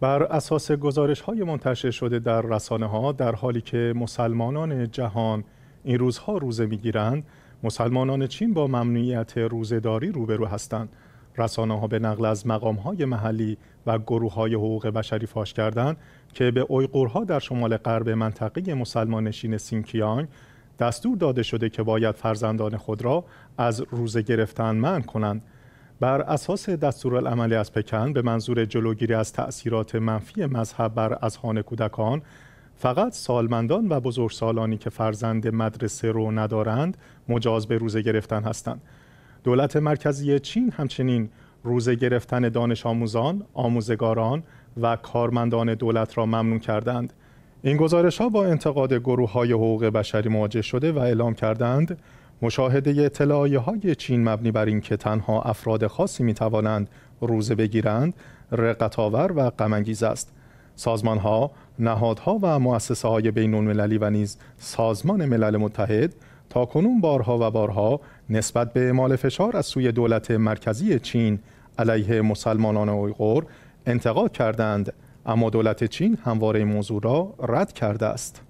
بر اساس گزارش های منتشر شده در رسانه ها در حالی که مسلمانان جهان این روزها روزه می‌گیرند مسلمانان چین با ممنوعیت روزهداری روبرو هستند. رسانه ها به نقل از مقام های محلی و گروه های حقوق بشری فاش کردند که به اویغورها در شمال غرب منطقه مسلمان نشین سینکیانگ دستور داده شده که باید فرزندان خود را از روزه گرفتن منع کنند. بر اساس دستورالعملی از پکن به منظور جلوگیری از تأثیرات منفی مذهب بر اذهان کودکان فقط سالمندان و بزرگسالانی که فرزند مدرسه رو ندارند مجاز به روزه گرفتن هستند دولت مرکزی چین همچنین روزه گرفتن دانش آموزان، آموزگاران و کارمندان دولت را ممنوع کردند. این گزارش ها با انتقاد گروه های حقوق بشری مواجه شده و اعلام کردند مشاهده اطلاعیه های چین مبنی بر اینکه تنها افراد خاصی می توانند روزه بگیرند رقتاور و غمانگیز است. سازمان ها، نهادها و مؤسسه های بین المللی و نیز سازمان ملل متحد تا کنون بارها و بارها نسبت به اعمال فشار از سوی دولت مرکزی چین علیه مسلمانان اویغور انتقاد کردند اما دولت چین همواره موضوع را رد کرده است